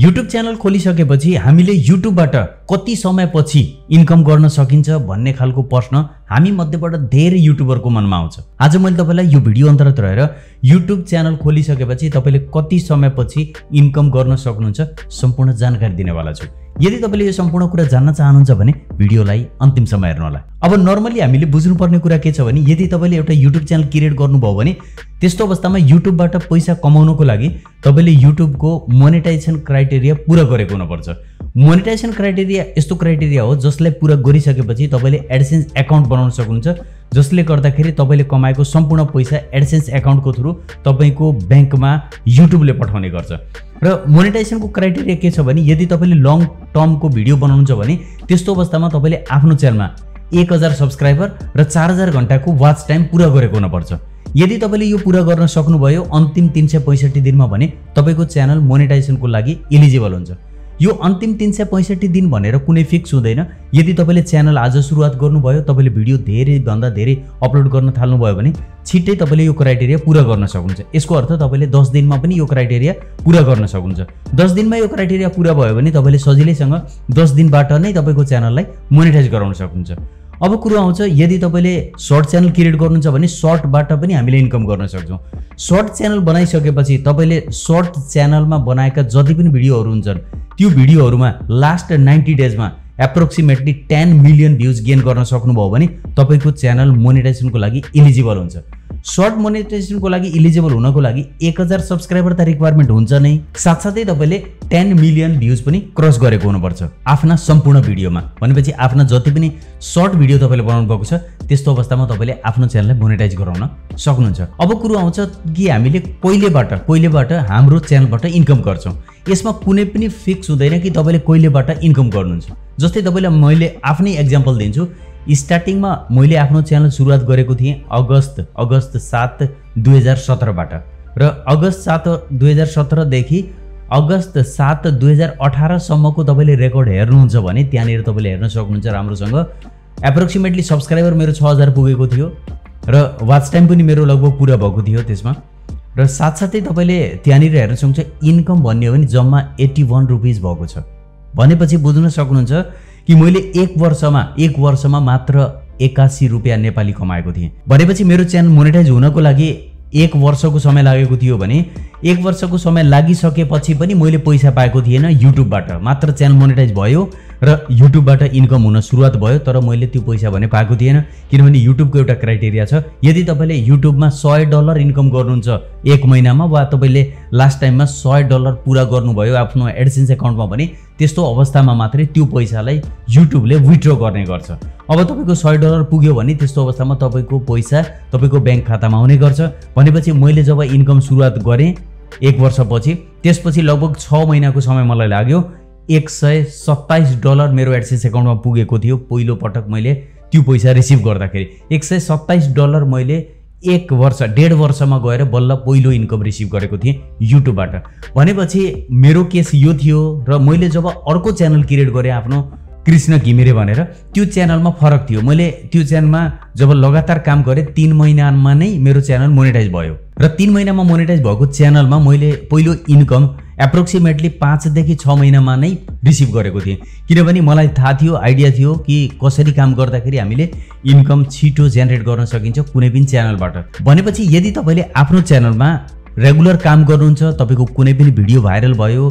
YouTube channel खोलिसकेपछि हामीले युट्युबबाट कति समयपछि इन्कम गर्न सकिन्छ भन्ने खालको प्रश्न हामी मध्येबाट धेरै युट्युबरको मनमा आउँछ। आज मैले तपाईँलाई यो भिडियो अन्तर्गत रहेर युट्युब च्यानल खोलिसकेपछि तपाईँले कति समयपछि इन्कम गर्न सक्नुहुन्छ सम्पूर्ण जानकारी दिनेवाला छु। यदि तपाईँले यो सम्पूर्ण कुरा जान्न चाहनुहुन्छ भने भिडियोलाई अन्तिम समय हेर्नु होला। अब नर्मली हामीले बुझ्नुपर्ने कुरा के छ भने यदि तपाईँले एउटा युट्युब च्यानल क्रिएट गर्नुभयो भने त्यस्तो अवस्थामा युट्युबबाट पैसा कमाउनको लागि तपाईँले युट्युबको मोनेटाइजेसन क्राइटेरिया पुरा गरेको हुनुपर्छ। मोनेटाइजेसन क्राइटेरिया यस्तो क्राइटेरिया हो जसलाई पुरा गरिसकेपछि तपाईँले एडसेन्स एकाउन्ट बनाउन सक्नुहुन्छ जसले गर्दाखेरि तपाईँले कमाएको सम्पूर्ण पैसा एडसेन्स एकाउन्टको थ्रु तपाईँको ब्याङ्कमा युट्युबले पठाउने गर्छ। र मोनेटाइजेसनको क्राइटेरिया के छ भने यदि तपाईँले लङ टर्मको भिडियो बनाउनुहुन्छ भने त्यस्तो अवस्थामा तपाईँले आफ्नो च्यानलमा एक हजार सब्सक्राइबर र चार हजार घन्टाको वाच टाइम पुरा गरेको हुनुपर्छ। यदि तपाईँले यो पुरा गर्न सक्नुभयो अन्तिम तिन सय पैँसठी दिनमा भने तपाईँको च्यानल मोनेटाइजेसनको लागि इलिजिबल हुन्छ। यो अन्तिम तिन सय पैँसठी दिन भनेर कुनै फिक्स हुँदैन। यदि तपाईँले च्यानल आज सुरुवात गर्नुभयो तपाईँले भिडियो धेरैभन्दा धेरै अपलोड गर्न थाल्नुभयो भने छिट्टै तपाईँले यो क्राइटेरिया पुरा गर्न सक्नुहुन्छ। यसको अर्थ तपाईँले दस दिनमा पनि यो क्राइटेरिया पुरा गर्न सक्नुहुन्छ। दस दिनमा यो क्राइटेरिया पुरा भयो भने तपाईँले सजिलैसँग दस दिनबाट नै तपाईँको च्यानललाई मोनिटाइज गराउन सक्नुहुन्छ। अब कुरो आउँछ यदि तपाईँले सर्ट च्यानल क्रिएट गर्नुहुन्छ भने सर्टबाट पनि हामीले इन्कम गर्न सक्छौँ। सर्ट च्यानल बनाइसकेपछि तपाईँले सर्ट च्यानलमा बनाएका जति पनि भिडियोहरू हुन्छन् त्यो भिडियोहरूमा last ninety डेजमा approximately ten million views gain गर्न सक्नुभयो भने तपाईँको च्यानल मोनिटाइजेसनको लागि इलिजिबल हुन्छ। सर्ट मोनिटाइजेसनको लागि इलिजिबल हुनको लागि एक हजार सब्सक्राइबर त रिक्वायरमेन्ट हुन्छ नै। साथसाथै तपाईँले टेन मिलियन भ्युज पनि क्रस गरेको हुनुपर्छ आफ्ना सम्पूर्ण भिडियोमा। भनेपछि आफ्ना जति पनि सर्ट भिडियो तपाईँले बनाउनु भएको छ त्यस्तो अवस्थामा तपाईँले आफ्नो च्यानललाई मोनिटाइज गराउन सक्नुहुन्छ। अब कुरो आउँछ कि हामीले पहिलेबाट पहिलेबाट हाम्रो च्यानलबाट इन्कम गर्छौँ। यसमा कुनै पनि फिक्स हुँदैन कि तपाईँले कहिलेबाट इन्कम गर्नुहुन्छ। जस्तै तपाईँलाई मैले आफ्नै एक्जाम्पल दिन्छु स्टार्टिङमा मैले आफ्नो च्यानल सुरुवात गरेको थिएँ अगस्त अगस्त सात दुई हजार सत्रबाट। र अगस्त सात दुई हजार सत्रदेखि अगस्त सात दुई हजार अठारसम्मको तपाईँले रेकर्ड हेर्नुहुन्छ भने त्यहाँनिर तपाईँले हेर्न सक्नुहुन्छ राम्रोसँग। एप्रोक्सिमेटली सब्सक्राइबर मेरो छ हजार पुगेको थियो र वाच टाइम पनि मेरो लगभग पुरा भएको थियो त्यसमा। र साथसाथै तपाईँले त्यहाँनिर हेर्न सक्नुहुन्छ इन्कम भन्ने हो भने जम्मा एट्टी वान रुपिज भएको छ। भनेपछि बुझ्न सक्नुहुन्छ कि मैले एक वर्षमा एक वर्षमा मात्र एकासी रुपियाँ नेपाली कमाएको थिएँ। भनेपछि मेरो च्यानल मोनिटाइज हुनको लागि एक वर्षको समय लागेको थियो भने एक वर्षको समय लागिसकेपछि पनि मैले पैसा पाएको थिएन युट्युबबाट। मात्र च्यानल मोनिटाइज भयो। र युट्युबबाट इन्कम हुन सुरुवात भयो तर मैले त्यो पैसा भने पाएको थिएन किनभने युट्युबको एउटा क्राइटेरिया छ। यदि तपाईँले युट्युबमा सय डलर इन्कम गर्नुहुन्छ एक महिनामा वा तपाईँले लास्ट टाइममा सय डलर पुरा गर्नुभयो आफ्नो एडसेन्स एकाउन्टमा भने त्यस्तो अवस्थामा मात्रै त्यो पैसालाई युट्युबले विथड्र गर्ने गर्छ। अब तपाईँको सय डलर पुग्यो भने त्यस्तो अवस्थामा तपाईँको पैसा तपाईँको ब्याङ्क खातामा आउने गर्छ। भनेपछि मैले जब इन्कम सुरुवात गरेँ एक वर्षपछि त्यसपछि लगभग छ महिनाको समय मलाई लाग्यो। एक सय सत्ताइस डलर मेरो एडसेन्स एकाउन्टमा पुगेको थियो। पहिलो पटक मैले त्यो पैसा रिसिभ गर्दाखेरि। एक सय सत्ताइस डलर मैले एक वर्ष डेढ वर्षमा गएर बल्ल पहिलो इन्कम रिसिभ गरेको थिएँ युट्युबबाट भनेपछि मेरो केस यो थियो र मैले जब अर्को च्यानल क्रिएट गरेँ आफ्नो कृष्ण घिमिरे भनेर त्यो च्यानलमा फरक थियो। मैले त्यो च्यानलमा जब लगातार काम गरेँ तिन महिनामा नै मेरो च्यानल मोनिटाइज भयो। र तिन महिनामा मोनिटाइज भएको च्यानलमा मैले पहिलो इन्कम एप्रोक्सिमेटली पाँचदेखि छ महिनामा नै रिसिभ गरेको थिएँ। किनभने मलाई थाहा थियो आइडिया थियो कि कसरी काम गर्दाखेरि हामीले इन्कम छिटो जेनेरेट गर्न सकिन्छ कुनै पनि च्यानलबाट भनेपछि यदि तपाईँले आफ्नो च्यानलमा रेगुलर काम गर्नुहुन्छ तपाईँको कुनै पनि भिडियो भाइरल भयो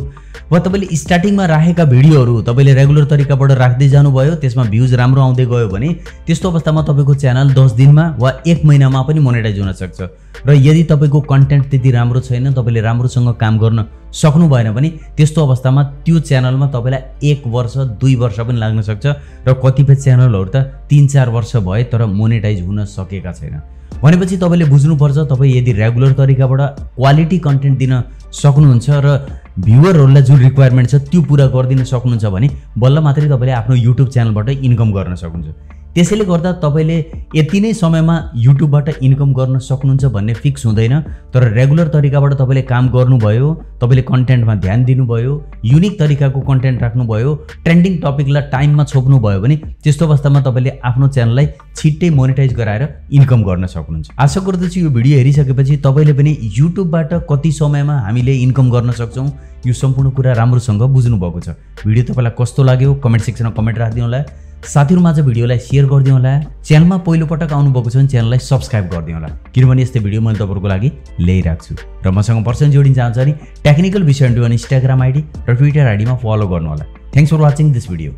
वा तपाईँले स्टार्टिङमा राखेका भिडियोहरू तपाईँले रेगुलर तरिकाबाट राख्दै जानुभयो त्यसमा भ्युज राम्रो आउँदै गयो भने त्यस्तो अवस्थामा तपाईँको च्यानल दस दिनमा वा एक महिनामा पनि मोनेटाइज हुनसक्छ र यदि तपाईँको कन्टेन्ट त्यति राम्रो छैन तपाईँले राम्रोसँग काम गर्न सक्नु भएन भने त्यस्तो अवस्थामा त्यो च्यानलमा तपाईँलाई एक वर्ष दुई वर्ष पनि लाग्न सक्छ र कतिपय च्यानलहरू त तिन चार वर्ष भए तर मोनेटाइज हुन सकेका छैन। भनेपछि तपाईँले बुझ्नुपर्छ तपाईँ यदि रेगुलर तरिकाबाट क्वालिटी कन्टेन्ट दिन सक्नुहुन्छ र भ्युवरहरूलाई जुन रिक्वायरमेन्ट छ त्यो पुरा गरिदिन सक्नुहुन्छ भने बल्ल मात्रै तपाईँले आफ्नो युट्युब च्यानलबाट इन्कम गर्न सक्नुहुन्छ। त्यसैले गर्दा तपाईँले यति नै समयमा युट्युबबाट इन्कम गर्न सक्नुहुन्छ भन्ने फिक्स हुँदैन तर रेगुलर तरिकाबाट तपाईँले काम गर्नुभयो तपाईँले कन्टेन्टमा ध्यान दिनुभयो युनिक तरिकाको कन्टेन्ट राख्नुभयो ट्रेन्डिङ टपिकलाई टाइममा छोप्नुभयो भने त्यस्तो अवस्थामा तपाईँले आफ्नो च्यानललाई छिट्टै मोनिटाइज गराएर इन्कम गर्न सक्नुहुन्छ। आशा गर्दछु यो भिडियो हेरिसकेपछि तपाईँले पनि युट्युबबाट कति समयमा हामीले इन्कम गर्न सक्छौँ यो सम्पूर्ण कुरा राम्रोसँग बुझ्नुभएको छ। भिडियो तपाईँलाई कस्तो लाग्यो कमेन्ट सेक्सनमा कमेन्ट राखिदिनु होला साथीहरूमाझ भिडियोलाई सेयर गरिदिनु होला च्यानलमा पहिलोपटक आउनुभएको छ भने च्यानललाई सब्सक्राइब गरिदिनु होला किनभने यस्तै भिडियो मैले तपाईँहरूको लागि ल्याइरहेको छु। र मसँग पर्सन जोडिन चाहन्छ भने टेक्निकल विषय इन्स्टाग्राम आइडी र ट्विटर आइडीमा फलो गर्नु होला thanks for watching this video